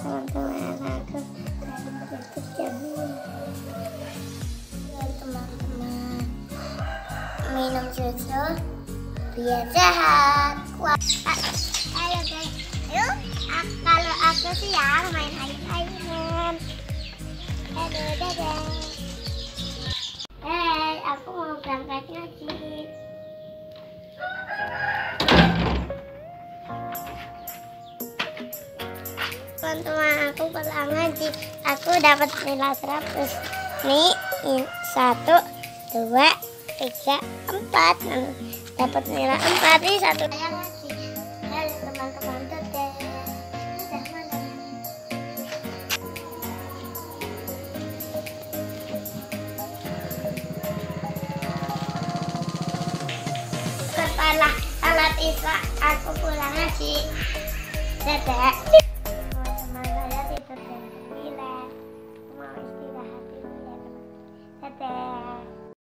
teman-teman minum susu biar sehat. Kuat ayo guys yuk kalau aku siang main aduh dadah Hei, aku mau berangkat ngaji. Teman-teman, aku pulang ngaji. Aku dapat nilai 100. Nih, satu, dua, tiga, empat. Nah, Dapat nilai empat. Ini satu. Saya ngaji. Teman-teman, alat isya aku pulang ngaji dadah